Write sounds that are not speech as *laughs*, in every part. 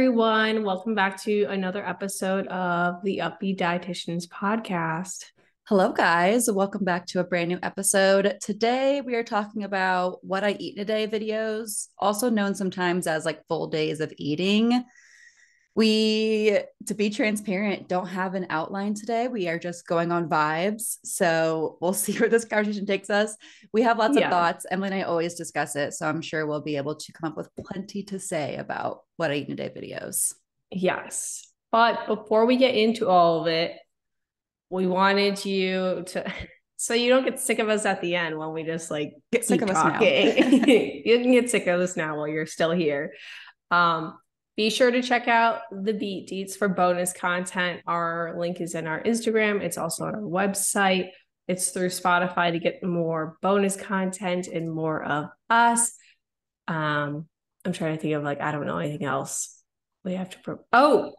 everyone. Welcome back to another episode of the Up-Beet Dietitians podcast. Hello, guys. Welcome back to a brand new episode. Today, we are talking about what I eat in a day videos, also known sometimes as like full days of eating. We, to be transparent, don't have an outline today. We are just going on vibes. So we'll *laughs* see where this conversation takes us. We have lots yeah. of thoughts. Emily and I always discuss it. So I'm sure we'll be able to come up with plenty to say about what I eat in a day videos. Yes. But before we get into all of it, we wanted you to *laughs* so you don't get sick of us at the end when we just like get sick of talking. us now. *laughs* you can get sick of us now while you're still here. Um, be sure to check out the Beets Deets for bonus content. Our link is in our Instagram. It's also on our website. It's through Spotify to get more bonus content and more of us. Um, I'm trying to think of like I don't know anything else. We have to. Pro- oh,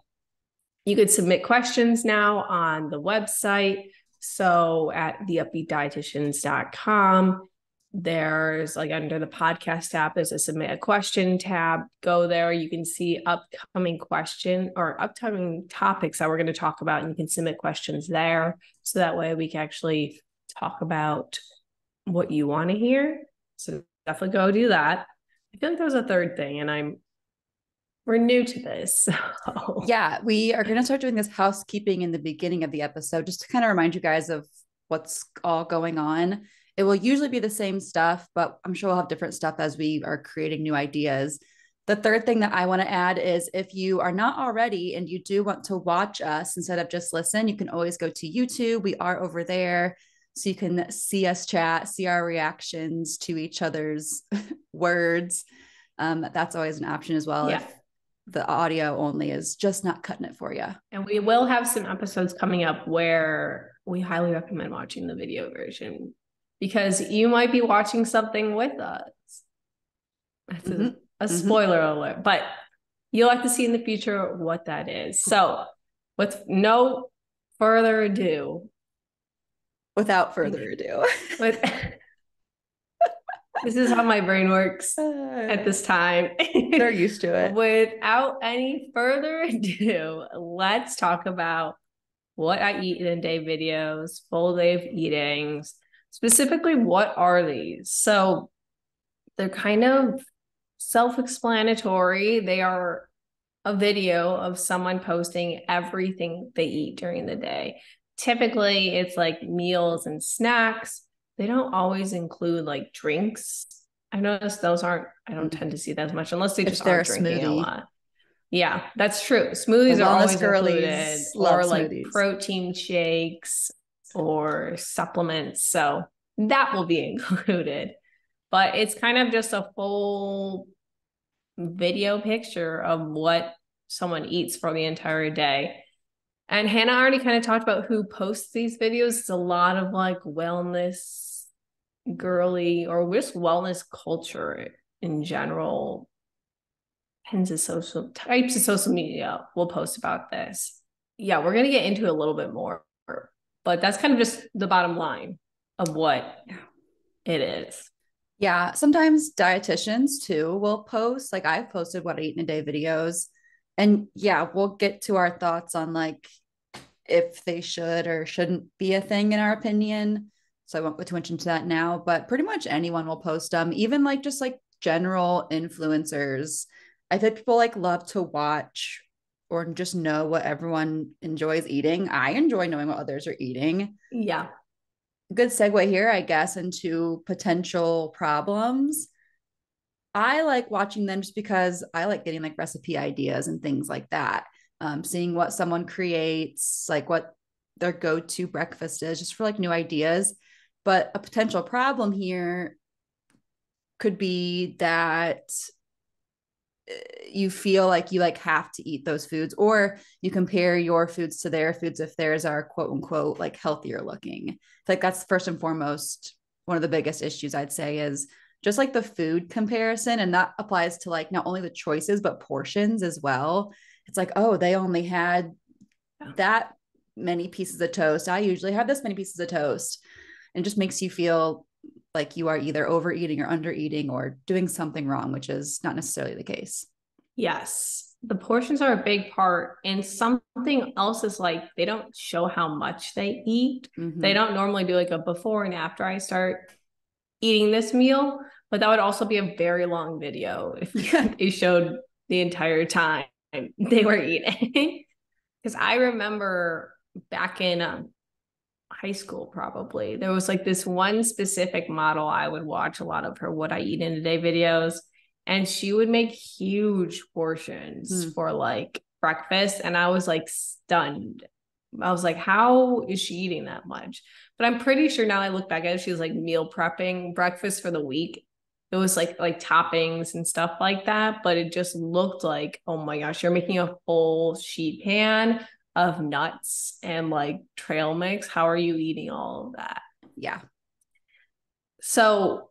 you could submit questions now on the website. So at theupbeetdietitians.com, there's like under the podcast tab, there's a submit a question tab. Go there. You can see upcoming question or upcoming topics that we're going to talk about, and you can submit questions there. So that way we can actually talk about what you want to hear. So definitely go do that. I feel like there was a third thing, and I'm we're new to this. *laughs* So. Yeah, we are going to start doing this housekeeping in the beginning of the episode just to kind of remind you guys of what's all going on. It will usually be the same stuff, but I'm sure we'll have different stuff as we are creating new ideas. The third thing that I want to add is if you are not already and you do want to watch us instead of just listen, you can always go to YouTube. We are over there. So you can see us chat, see our reactions to each other's *laughs* words. Um, that's always an option as well. Yeah. If the audio only is just not cutting it for you. And we will have some episodes coming up where we highly recommend watching the video version because you might be watching something with us. That's mm-hmm. a, a, mm-hmm. spoiler mm-hmm. alert, but you'll have to see in the future what that is. So, with no further ado, without further ado, with *laughs* this is how my brain works at this time. They're used to it. *laughs* Without any further ado, let's talk about what I eat in a day videos, full day of eatings. Specifically, what are these? So they're kind of self explanatory. They are a video of someone posting everything they eat during the day. Typically, it's like meals and snacks they don't always include like drinks. I noticed those aren't, I don't tend to see that as much unless they just are drinking smoothie. a lot. Yeah, that's true. Smoothies are always included, or like smoothies. protein shakes or supplements. So that will be *laughs* included. But it's kind of just a full video picture of what someone eats for the entire day. And Hannah already kind of talked about who posts these videos. It's a lot of like wellness girly or just wellness culture in general tens of social types of social media will post about this. Yeah, we're gonna get into a little bit more, but that's kind of just the bottom line of what it is. Yeah, sometimes dietitians too will post. Like I've posted what I eat in a day videos. And yeah, we'll get to our thoughts on like if they should or shouldn't be a thing in our opinion. So I won't go too much into that now, but pretty much anyone will post them, even like just like general influencers. I think people like love to watch or just know what everyone enjoys eating. I enjoy knowing what others are eating. Yeah. Good segue here, I guess, into potential problems. I like watching them just because I like getting like recipe ideas and things like that. Um, seeing what someone creates, like what their go-to breakfast is, just for like new ideas. But a potential problem here could be that you feel like you like have to eat those foods or you compare your foods to their foods if theirs are quote unquote like healthier looking. Like that's first and foremost one of the biggest issues i'd say is just like the food comparison and that applies to like not only the choices but portions as well. It's like oh they only had that many pieces of toast. I usually have this many pieces of toast. And just makes you feel like you are either overeating or undereating or doing something wrong, which is not necessarily the case. Yes. the portions are a big part and something else is like they don't show how much they eat mm-hmm. they don't normally do like a before and after i start eating this meal but that would also be a very long video if *laughs* they showed the entire time *laughs* they were eating because i remember back in um, high school probably. There was like this one specific model i would watch a lot of her what i eat in a day videos and she would make huge portions mm. for like breakfast and i was like stunned. I was like how is she eating that much? But i'm pretty sure now i look back at it she was like meal prepping breakfast for the week. It was like like toppings and stuff like that but it just looked like oh my gosh you're making a full sheet pan of nuts and like trail mix how are you eating all of that? Yeah. So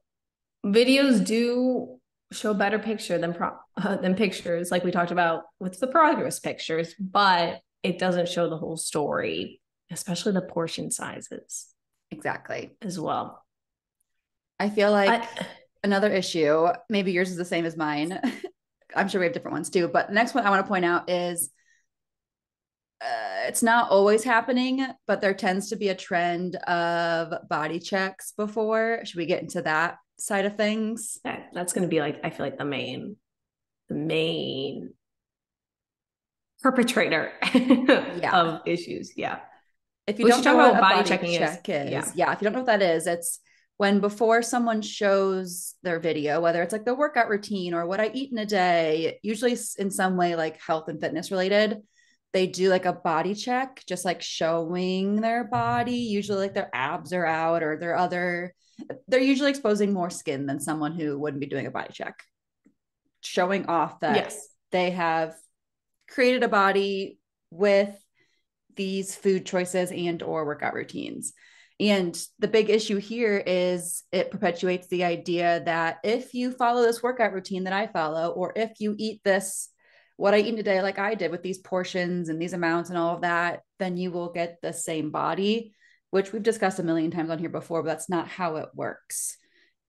videos do show better picture than pro- uh, *laughs* than pictures like we talked about with the progress pictures but it doesn't show the whole story especially the portion sizes exactly. as well. I feel like I, another issue maybe yours is the same as mine. *laughs* I'm sure we have different ones too but the next one i want to point out is uh, it's not always happening, but there tends to be a trend of body checks before. Should we get into that side of things. That, that's going to be like, I feel like the main, the main perpetrator *laughs* yeah. of issues. Yeah. If you we don't know what, body, body checking check is, is yeah. yeah. If you don't know what that is, it's when before someone shows their video, whether it's like the workout routine or what I eat in a day, usually in some way like health and fitness related, they do like a body check, just like showing their body. Usually, like their abs are out or their other they're usually exposing more skin than someone who wouldn't be doing a body check, showing off that yes. they have created a body with these food choices and or workout routines. And the big issue here is it perpetuates the idea that if you follow this workout routine that I follow, or if you eat this, what I eat today, like I did with these portions and these amounts and all of that, then you will get the same body which we've discussed a million times on here before, but that's not how it works.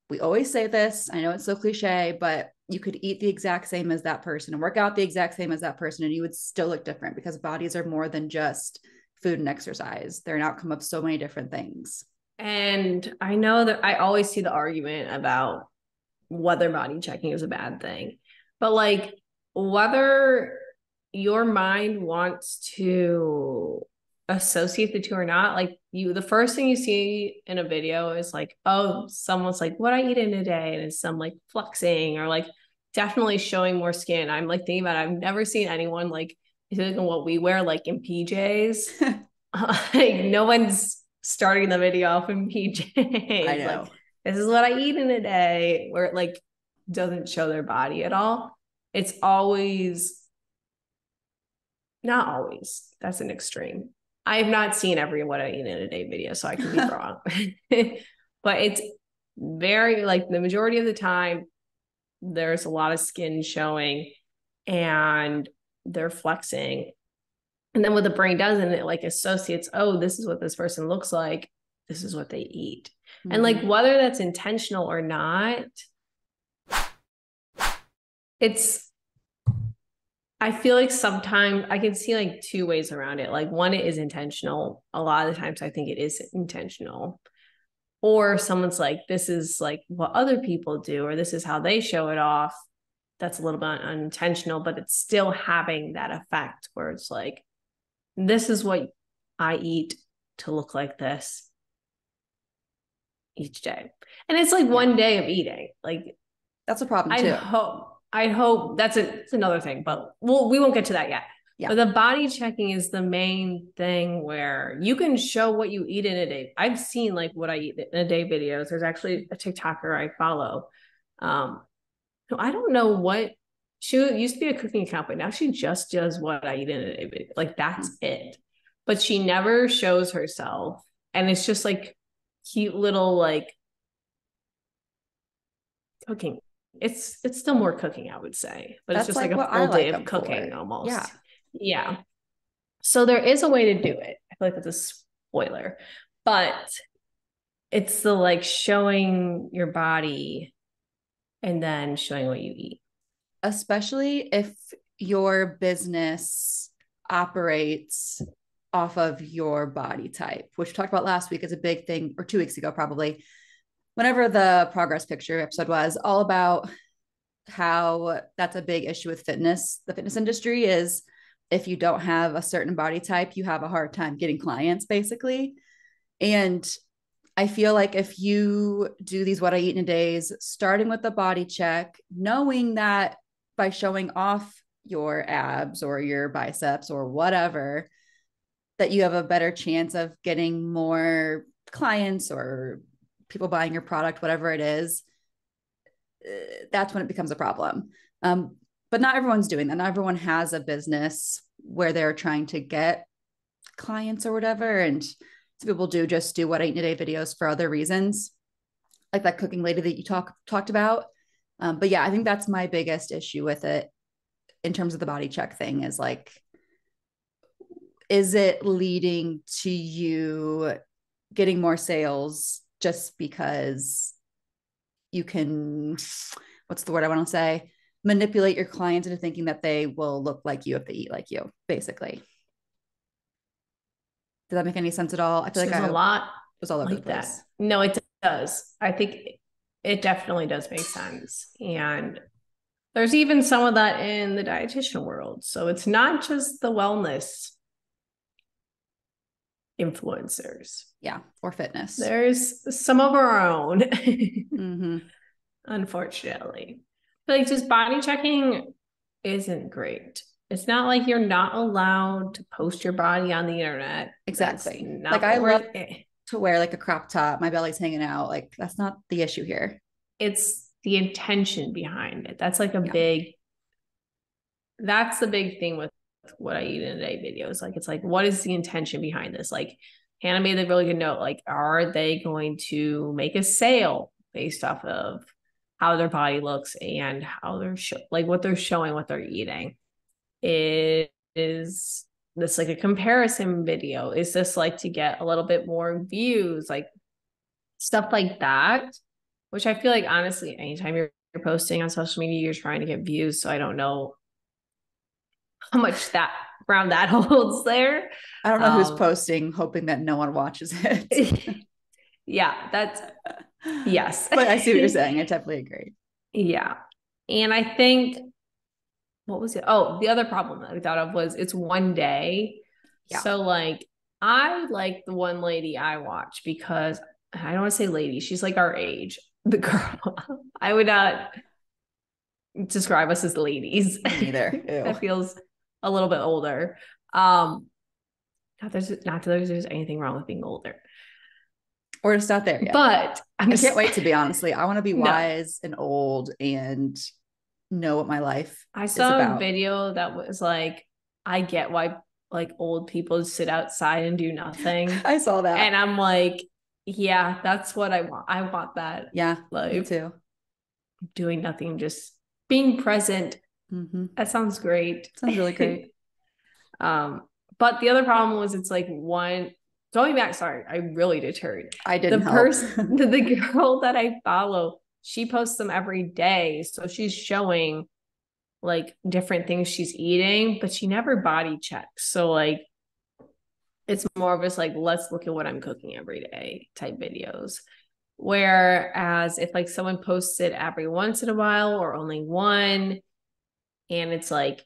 We always say this. I know it's so cliche, but you could eat the exact same as that person and work out the exact same as that person, and you would still look different because bodies are more than just food and exercise. They're an outcome of so many different things. And I know that I always see the argument about whether body checking is a bad thing, but like whether your mind wants to associate the two or not like you the first thing you see in a video is like oh someone's like what i eat in a day and it's some like flexing or like definitely showing more skin. I'm like thinking about it, i've never seen anyone like in what we wear like in pjs *laughs* *laughs* like no one's starting the video off in pjs *laughs* I know. Like, this is what i eat in a day where it like doesn't show their body at all it's always not always that's an extreme I have not seen every what I eat in a day video, so I could be *laughs* wrong. *laughs* but it's very like the majority of the time, there's a lot of skin showing and they're flexing. And then what the brain does, and it like associates, oh, this is what this person looks like, this is what they eat. Mm-hmm. And like mm-hmm. whether that's intentional or not, it's I feel like sometimes I can see like two ways around it. Like one, it is intentional. A lot of the times I think it is intentional. Or someone's like, this is like what other people do, or this is how they show it off. That's a little bit unintentional, but it's still having that effect where it's like, this is what I eat to look like this each day. And it's like one day of eating. Like that's a problem too. I hope I hope that's, a, that's another thing, but we'll, we won't get to that yet. Yeah. But the body checking is the main thing where you can show what you eat in a day. I've seen like what I eat in a day videos. There's actually a TikToker I follow. Um, so I don't know what she used to be a cooking account, but now she just does what I eat in a day video. Like that's mm-hmm. it. But she never shows herself. And it's just like cute little like cooking it's it's still more cooking, I would say, but That's it's just like, like a full day of cooking for. almost. Yeah. Yeah. So there is a way to do it. I feel like that's a spoiler, but it's the like showing your body and then showing what you eat. Especially if your business operates off of your body type, which we talked about last week is a big thing, or two weeks ago, probably. Whenever the progress picture episode was all about how that's a big issue with fitness, the fitness industry is if you don't have a certain body type, you have a hard time getting clients, basically. And I feel like if you do these what I eat in a days, starting with the body check, knowing that by showing off your abs or your biceps or whatever, that you have a better chance of getting more clients or people buying your product, whatever it is, eh, that's when it becomes a problem. Um, but not everyone's doing that. Not everyone has a business where they're trying to get clients or whatever. And some people do just do what I eat in a day videos for other reasons, like that cooking lady that you talk talked about. Um, but yeah, I think that's my biggest issue with it in terms of the body check thing is like, is it leading to you getting more sales just because you can, what's the word I want to say? Manipulate your clients into thinking that they will look like you if they eat like you, basically. Does that make any sense at all? I feel There's like I, a lot was all over like that. No, it does. I think it definitely does make sense. And there's even some of that in the dietitian world. So it's not just the wellness influencers. Yeah, or fitness. There's some of our own, mm-hmm. unfortunately. But like just body checking isn't great. It's not like you're not allowed to post your body on the internet. Exactly. Like I love to wear like a crop top, my belly's hanging out. Like that's not the issue here. It's the intention behind it. That's like a yeah. big that's the big thing with what I eat in a day videos. Like it's like what is the intention behind this? Like Hannah made a really good note. Like, are they going to make a sale based off of how their body looks and how they're sh- like what they're showing, what they're eating? It is this like a comparison video? Is this like to get a little bit more views? Like stuff like that, which I feel like honestly, anytime you're, you're posting on social media, you're trying to get views. So I don't know how much that around that *laughs* holds there. I don't know um, who's posting, hoping that no one watches it. *laughs* yeah, that's yes. *laughs* but I see what you're saying. I definitely agree. Yeah. And I think what was it? Oh, the other problem that I thought of was it's one day. Yeah. So like I like the one lady I watch because I don't want to say lady, she's like our age. The girl. I would not describe us as ladies. Neither. that feels a little bit older. Um not there's not that there's, there's anything wrong with being older. We're just not there yet. But I'm I can't wait to be honestly. I want to be *laughs* wise no. and old and know what my life I saw a video that was like, I get why like old people sit outside and do nothing. *laughs* I saw that. And I'm like, yeah, that's what I want. I want that. Yeah. Like me too. Doing nothing, just being present. Mm-hmm. That sounds great. Sounds really great. *laughs* um, but the other problem was it's like one going back, sorry, I really deterred. I didn't. The person, *laughs* the, the girl that I follow she posts them every day. So she's showing like different things she's eating, but she never body checks. So like it's more of just like, let's look at what I'm cooking every day type videos. Whereas if like someone posts it every once in a while or only one, and it's like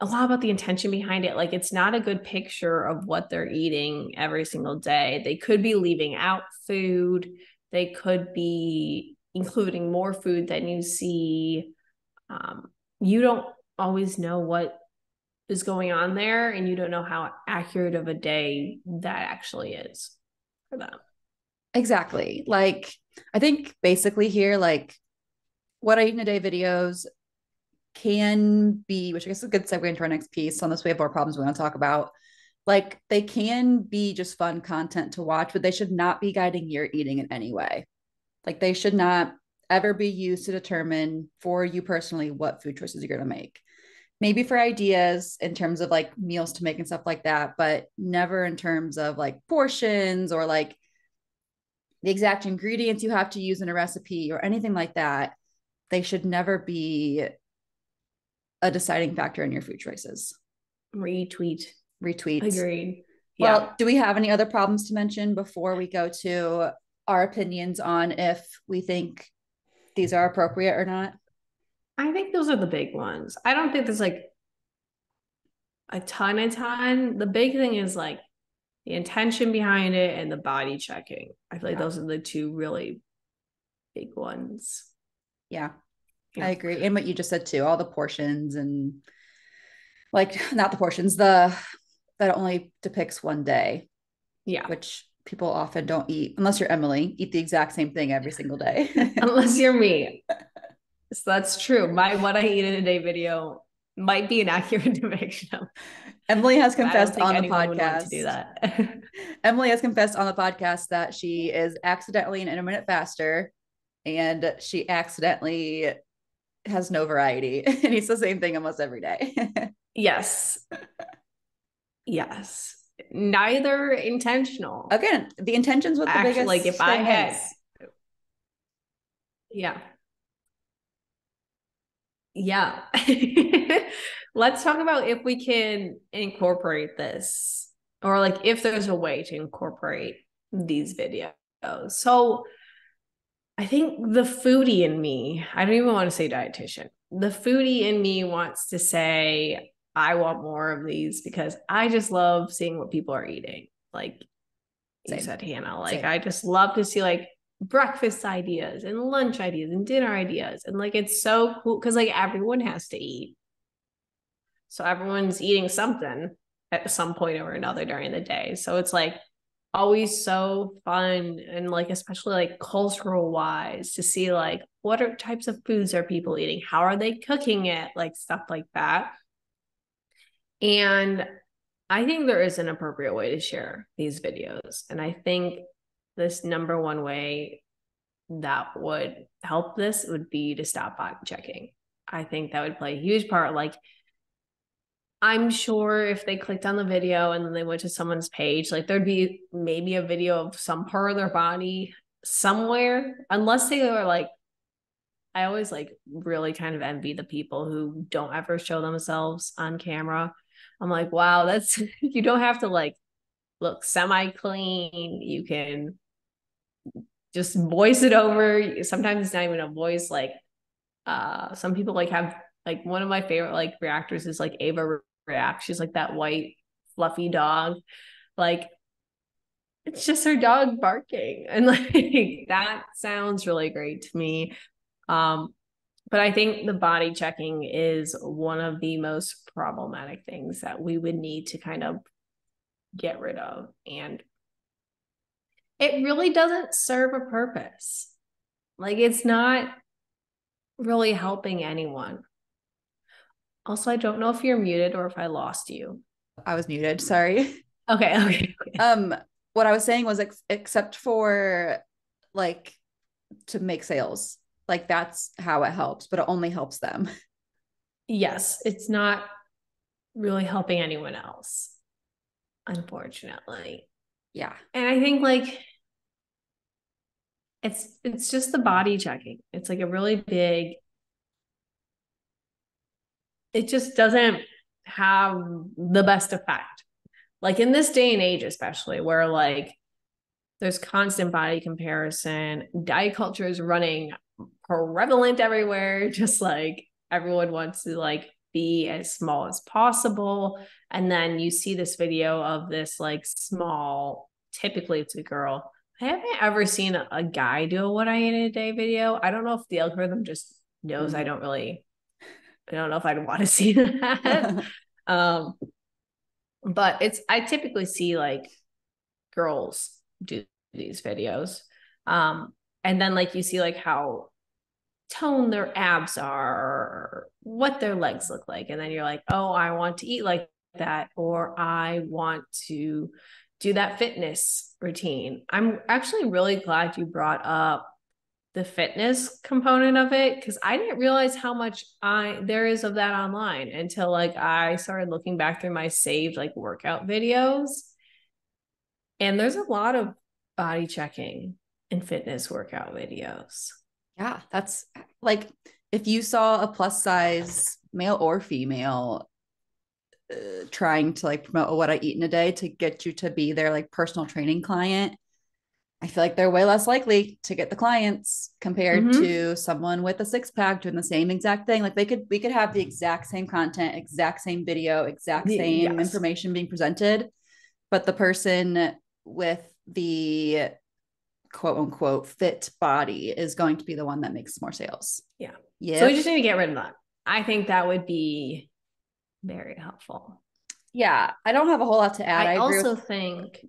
a lot about the intention behind it. Like it's not a good picture of what they're eating every single day. They could be leaving out food they could be including more food than you see. Um, you don't always know what is going on there, and you don't know how accurate of a day that actually is for them. Exactly. Like, I think basically here, like, what I eat in a day videos can be, which I guess is a good segue into our next piece. On this, we have more problems we want to talk about. Like they can be just fun content to watch, but they should not be guiding your eating in any way. Like they should not ever be used to determine for you personally what food choices you're going to make. Maybe for ideas in terms of like meals to make and stuff like that, but never in terms of like portions or like the exact ingredients you have to use in a recipe or anything like that. They should never be a deciding factor in your food choices. Retweet. Retweet. Agreed. Well, do we have any other problems to mention before we go to our opinions on if we think these are appropriate or not? I think those are the big ones. I don't think there's like a ton of ton. The big thing is like the intention behind it and the body checking. I feel like yeah. those are the two really big ones. Yeah, yeah, I agree. And what you just said too, all the portions and like *laughs* not the portions, the that only depicts one day. Yeah. Which people often don't eat unless you're Emily, eat the exact same thing every single day. *laughs* *laughs* unless you're me. So that's true. My what I eat in a day video might be an accurate depiction of. Emily has confessed on the podcast. To do that. Emily has confessed on the podcast that she is accidentally an intermittent faster, and she accidentally has no variety, *laughs* and eats the same thing almost every day. *laughs* yes. Yes. Neither intentional. Again, the intentions with the Actually, biggest. Like if I had. Yeah yeah. *laughs* Let's talk about if we can incorporate this or like if there's a way to incorporate these videos. So I think the foodie in me, I don't even want to say dietitian. The foodie in me wants to say, I want more of these because I just love seeing what people are eating. Like Same. you said, Hannah, like Same. I just love to see like breakfast ideas and lunch ideas and dinner ideas. And like it's so cool because like everyone has to eat. So everyone's eating something at some point or another during the day. So it's like always so fun and like especially like cultural wise to see like what are types of foods are people eating? How are they cooking it? Like stuff like that. And I think there is an appropriate way to share these videos. And I think this number one way that would help this would be to stop body checking. I think that would play a huge part. Like, I'm sure if they clicked on the video and then they went to someone's page, like there'd be maybe a video of some part of their body somewhere, unless they were like, I always like really kind of envy the people who don't ever show themselves on camera. I'm like, wow, that's *laughs* you don't have to like look semi clean. You can just voice it over. Sometimes it's not even a voice. Like uh some people like have like one of my favorite like reactors is like Ava React. She's like that white fluffy dog. Like it's just her dog barking. *laughs* And like that sounds really great to me. Um but I think the body checking is one of the most problematic things that we would need to kind of get rid of. And it really doesn't serve a purpose. Like it's not really helping anyone. Also, I don't know if you're muted or if I lost you. I was muted. Sorry. *laughs* Okay. Okay. okay. Um, what I was saying was ex- except for like to make sales, like that's how it helps, but it only helps them. *laughs* Yes, it's not really helping anyone else, unfortunately. Yeah. And I think like it's it's just the body checking. It's like a really big it just doesn't have the best effect. Like in this day and age especially where like there's constant body comparison, diet culture is running prevalent everywhere *laughs* just like everyone wants to like be as small as possible and then you see this video of this like small typically it's a girl I haven't ever seen a, guy do a what I eat in a day video. I don't know if the algorithm just knows mm-hmm. I don't really, I don't know if I'd *laughs* want to see that. *laughs* um, but it's, I typically see like girls do these videos. Um, and then like you see like how toned their abs are, or what their legs look like. And then you're like, oh, I want to eat like that, or I want to do that fitness routine. I'm actually really glad you brought up the fitness component of it because I didn't realize how much I there is of that online until like I started looking back through my saved like workout videos. And there's a lot of body checking and fitness workout videos. Yeah, that's like if you saw a plus size male or female uh, trying to like promote what I eat in a day to get you to be their like personal training client, I feel like they're way less likely to get the clients compared mm-hmm. to someone with a six pack doing the same exact thing. Like they could, we could have the exact same content, exact same video, exact same yes. information being presented, but the person with the quote unquote fit body is going to be the one that makes more sales. Yeah. Yeah. So we just need to get rid of that. I think that would be very helpful. Yeah. I don't have a whole lot to add. I, I also with, think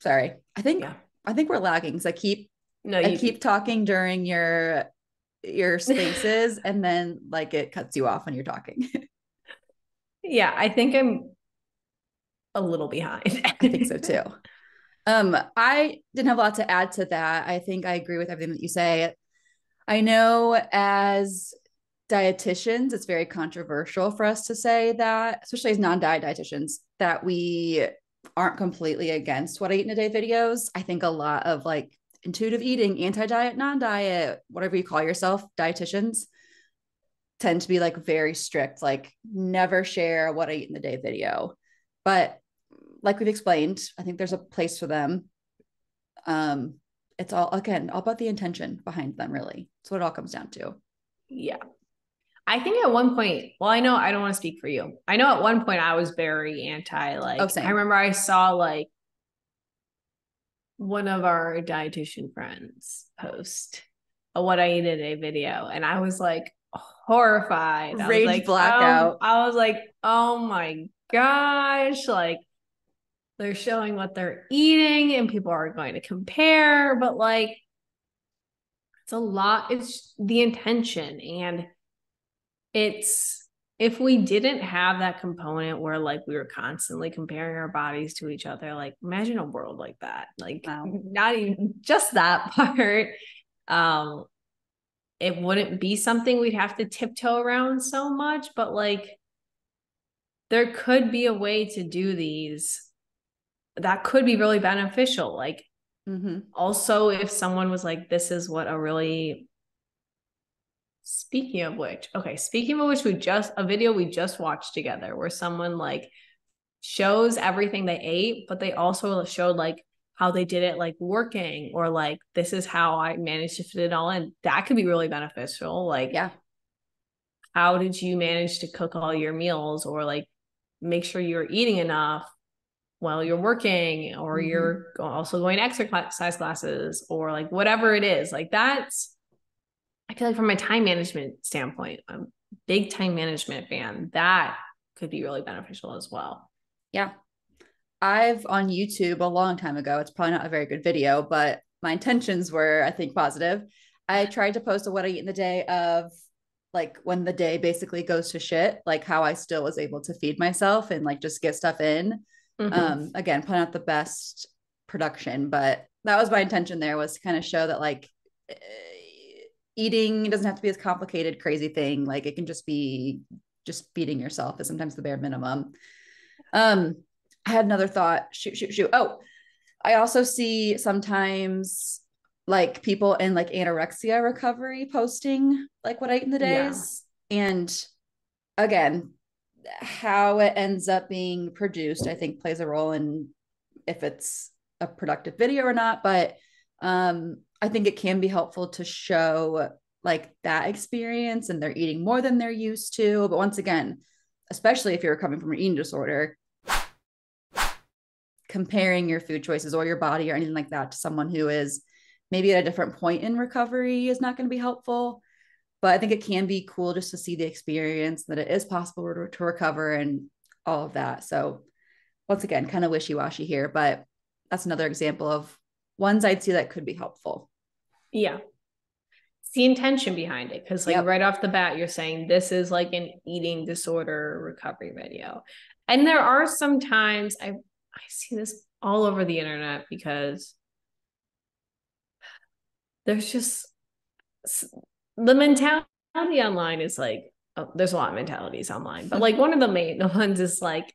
sorry. I think yeah. I think we're lagging because I keep no, I keep talking during your your *laughs* spaces and then like it cuts you off when you're talking. yeah, I think I'm a little behind. *laughs* I think so too. Um, I didn't have a lot to add to that. I think I agree with everything that you say. I know as dietitians, it's very controversial for us to say that, especially as non-diet dietitians, that we aren't completely against what I eat in a day videos. I think a lot of like intuitive eating, anti-diet, non-diet, whatever you call yourself, dietitians tend to be like very strict, like never share what I eat in the day video. But like we've explained, I think there's a place for them. Um, it's all again all about the intention behind them, really. That's what it all comes down to. Yeah. I think at one point, well, I know I don't want to speak for you. I know at one point I was very anti, like, oh, I remember I saw like one of our dietitian friends post a what I eat in a video, and I was like horrified. I Rage like, blackout. Um, I was like, oh my gosh, like they're showing what they're eating, and people are going to compare, but like it's a lot, it's the intention and it's if we didn't have that component where like we were constantly comparing our bodies to each other like imagine a world like that like wow. not even just that *laughs* part um it wouldn't be something we'd have to tiptoe around so much but like there could be a way to do these that could be really beneficial like mm-hmm. also if someone was like this is what a really Speaking of which, okay, speaking of which, we just a video we just watched together where someone like shows everything they ate, but they also showed like how they did it like working or like this is how I managed to fit it all in. That could be really beneficial. Like, yeah. How did you manage to cook all your meals or like make sure you're eating enough while you're working or mm-hmm. you're also going exercise classes or like whatever it is. Like that's feel like from a time management standpoint, I'm big time management fan. That could be really beneficial as well. Yeah. I've on YouTube a long time ago. It's probably not a very good video, but my intentions were, I think, positive. I tried to post a what I eat in the day of like when the day basically goes to shit, like how I still was able to feed myself and like just get stuff in. Mm-hmm. Um, again, probably not the best production, but that was my intention there was to kind of show that like eating it doesn't have to be this complicated, crazy thing. Like it can just be just feeding yourself is sometimes the bare minimum. Um, I had another thought. Shoot, shoot, shoot. Oh, I also see sometimes like people in like anorexia recovery posting like what I eat in the days. Yeah. And again, how it ends up being produced, I think plays a role in if it's a productive video or not. But um I think it can be helpful to show like that experience and they're eating more than they're used to. But once again, especially if you're coming from an eating disorder, comparing your food choices or your body or anything like that to someone who is maybe at a different point in recovery is not going to be helpful. But I think it can be cool just to see the experience that it is possible to, to recover and all of that. So, once again, kind of wishy washy here, but that's another example of ones I'd see that could be helpful. Yeah. It's the intention behind it. Cause like yep. right off the bat, you're saying this is like an eating disorder recovery video. And there are some times I I see this all over the internet because there's just the mentality online is like oh, there's a lot of mentalities online, but like one of the main *laughs* ones is like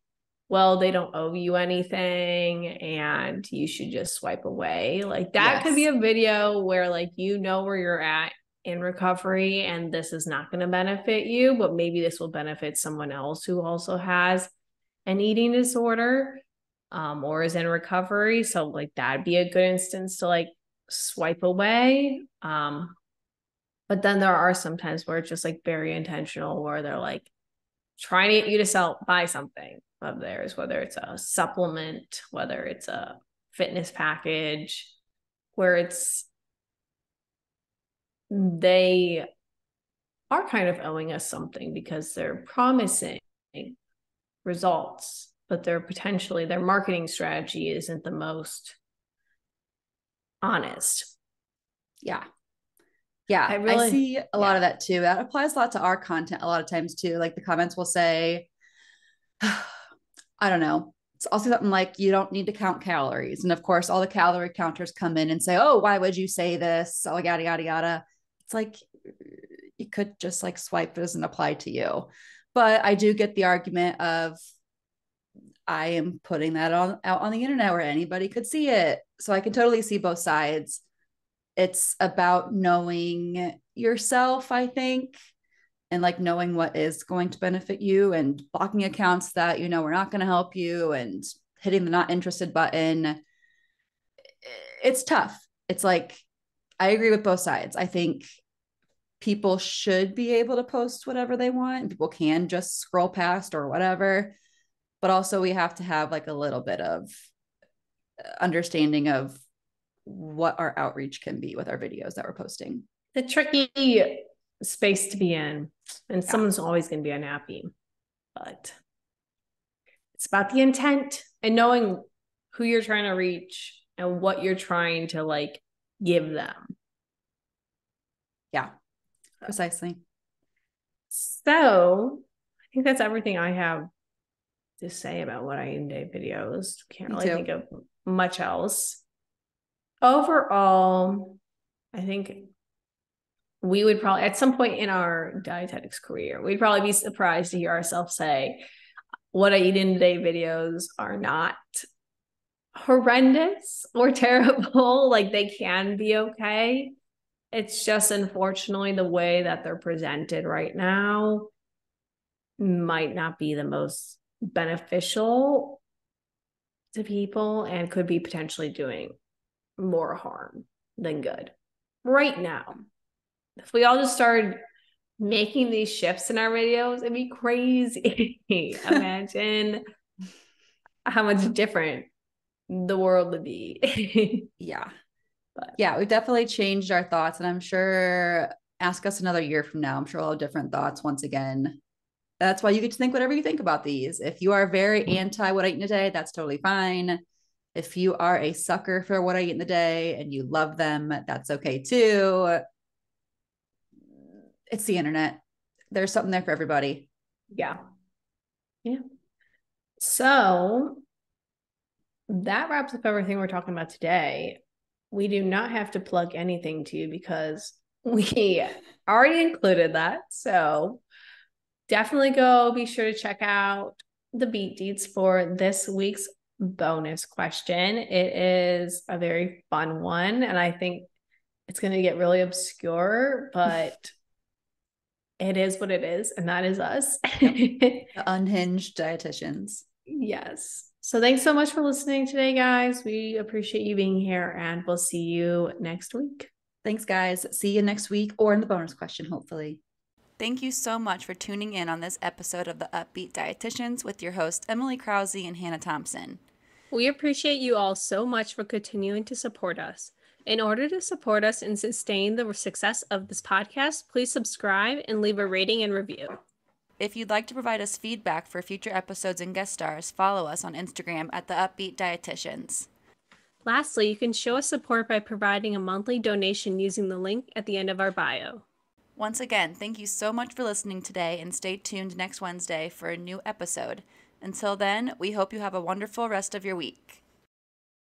well, they don't owe you anything and you should just swipe away. Like that yes. could be a video where like you know where you're at in recovery and this is not going to benefit you, but maybe this will benefit someone else who also has an eating disorder um, or is in recovery. So, like, that'd be a good instance to like swipe away. Um, but then there are some times where it's just like very intentional, where they're like trying to get you to sell, buy something of theirs, whether it's a supplement, whether it's a fitness package, where it's they are kind of owing us something because they're promising results, but they're potentially their marketing strategy isn't the most honest. Yeah. Yeah, I, really, I see a lot of that too. That applies a lot to our content a lot of times too. Like the comments will say, *sighs* I don't know. It's also something like you don't need to count calories. And of course, all the calorie counters come in and say, Oh, why would you say this? Oh, yada, yada, yada it's like you could just like swipe it doesn't apply to you but i do get the argument of i am putting that on out on the internet where anybody could see it so i can totally see both sides it's about knowing yourself i think and like knowing what is going to benefit you and blocking accounts that you know we're not going to help you and hitting the not interested button it's tough it's like i agree with both sides i think people should be able to post whatever they want. And people can just scroll past or whatever. But also, we have to have like a little bit of uh, understanding of what our outreach can be with our videos that we're posting. The tricky space to be in, and yeah. someone's always going to be unhappy, but it's about the intent and knowing who you're trying to reach and what you're trying to like give them. Yeah. Precisely. So I think that's everything I have to say about what I in day videos. Can't really think of much else. Overall, I think we would probably at some point in our dietetics career, we'd probably be surprised to hear ourselves say, what I eat in today videos are not horrendous or *laughs* terrible. like they can be okay. It's just unfortunately the way that they're presented right now might not be the most beneficial to people and could be potentially doing more harm than good right now. If we all just started making these shifts in our videos, it'd be crazy. *laughs* Imagine how much different the world would be. *laughs* yeah. But yeah, we've definitely changed our thoughts. And I'm sure ask us another year from now. I'm sure we'll have different thoughts once again. That's why you get to think whatever you think about these. If you are very anti what I eat in a day, that's totally fine. If you are a sucker for what I eat in the day and you love them, that's okay too. It's the internet. There's something there for everybody. Yeah. Yeah. So that wraps up everything we're talking about today we do not have to plug anything to you because *laughs* we already included that. So definitely go be sure to check out the Beets Deets for this week's bonus question. It is a very fun one, and I think it's going to get really obscure, but *laughs* it is what it is, and that is us. *laughs* the unhinged dietitians. Yes. So thanks so much for listening today, guys. We appreciate you being here and we'll see you next week. Thanks, guys. See you next week or in the bonus question, hopefully. Thank you so much for tuning in on this episode of the Up-Beet Dietitians with your hosts, Emily Krause and Hannah Thompson. We appreciate you all so much for continuing to support us. In order to support us and sustain the success of this podcast, please subscribe and leave a rating and review. If you'd like to provide us feedback for future episodes and guest stars, follow us on Instagram at the Up-Beet Dietitians. Lastly, you can show us support by providing a monthly donation using the link at the end of our bio. Once again, thank you so much for listening today and stay tuned next Wednesday for a new episode. Until then, we hope you have a wonderful rest of your week.